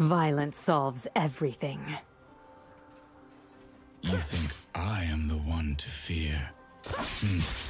Violence solves everything. You think I am the one to fear? Hmm.